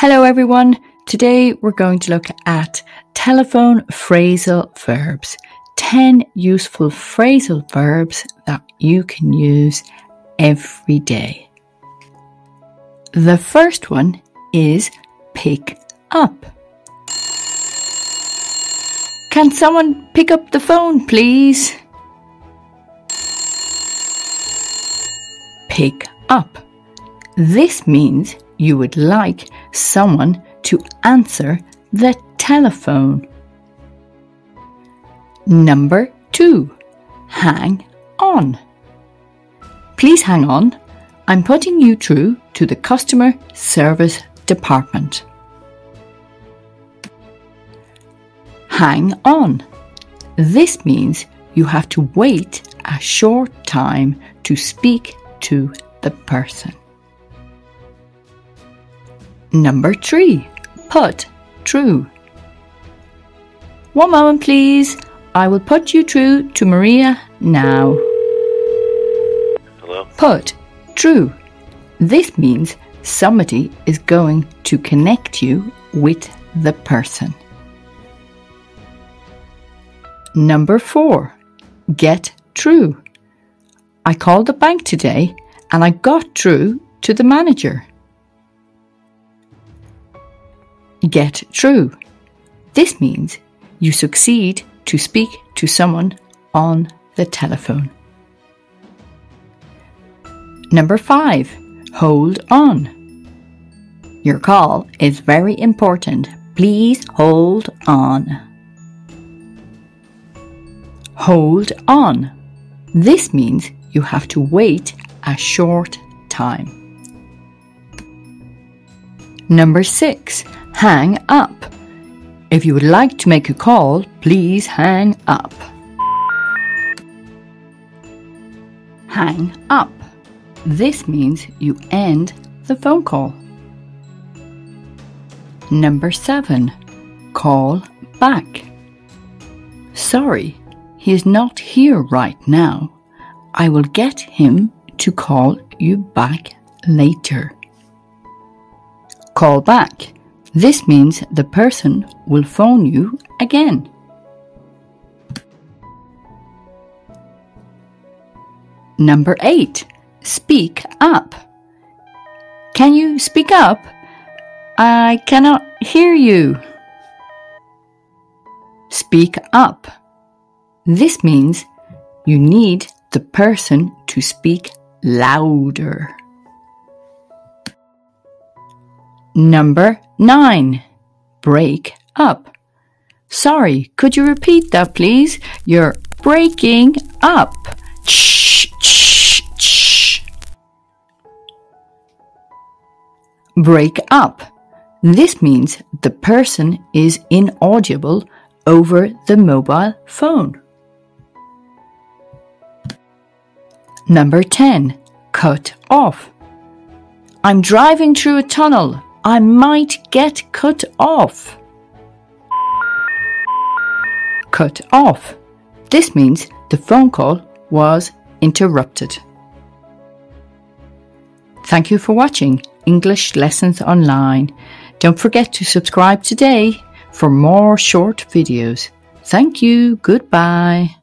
Hello, everyone. Today we're going to look at telephone phrasal verbs 10 useful phrasal verbs that you can use every day. The first one is pick up. Can someone pick up the phone, please? Pick up. This means you would like someone to answer the telephone. Number two, hang on. Please hang on. I'm putting you through to the customer service department. Hang on. This means you have to wait a short time to speak to the person. Number three, put through. One moment, please. I will put you through to Maria now. Hello? Put through. This means somebody is going to connect you with the person. Number four, get through. I called the bank today and I got through to the manager. Get through. This means you succeed to speak to someone on the telephone. Number five, hold on. Your call is very important. Please hold on. Hold on. This means you have to wait a short time. Number six, hang up. If you would like to make a call, please hang up. Hang up. This means you end the phone call. Number seven, call back. Sorry, he is not here right now. I will get him to call you back later. Call back. This means the person will phone you again. Number eight, speak up. Can you speak up? I cannot hear you. Speak up. This means you need the person to speak louder. Number nine, break up. Sorry, could you repeat that, please? You're breaking up. Shh, shh, shh. Break up. This means the person is inaudible over the mobile phone. Number 10. Cut off. I'm driving through a tunnel. I might get cut off. Cut off. This means the phone call was interrupted. Thank you for watching English Lessons Online. Don't forget to subscribe today for more short videos. Thank you. Goodbye.